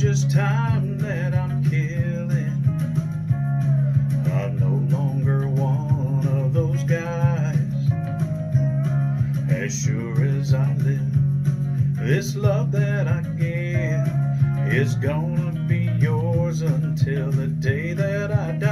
just time that I'm killing. I'm no longer one of those guys. As sure as I live, this love that I give is gonna be yours until the day that I die.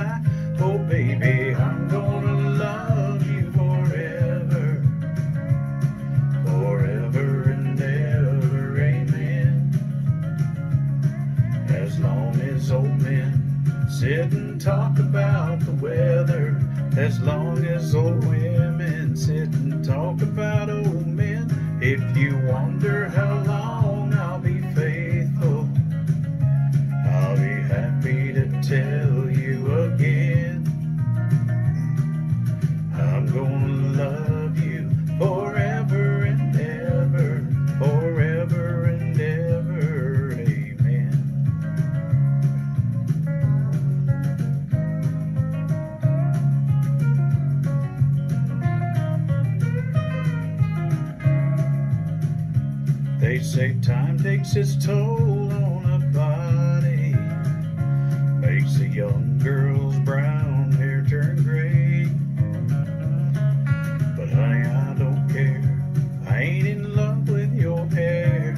As long as old men sit and talk about the weather, as long as old women sit and talk about old men. If you wonder how They say time takes its toll on a body, makes a young girl's brown hair turn gray. But honey, I don't care. I ain't in love with your hair.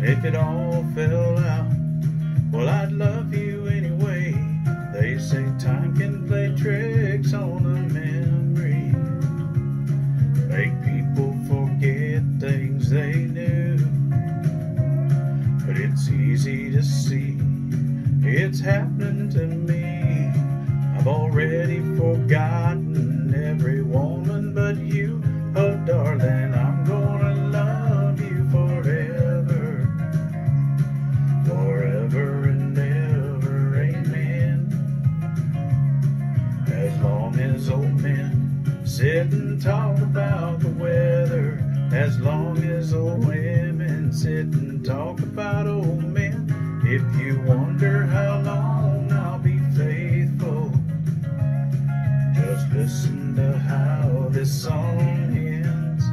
If it all fell out, well, I'd love you anyway. They say time can play tricks on easy to see it's happening to me. I've already forgotten every woman but you. Oh, darling, I'm gonna love you forever, forever and ever. Amen. As long as old men sit and talk about the weather, as long as old women sit and talk about old men. If you wonder how long I'll be faithful, just listen to how this song ends.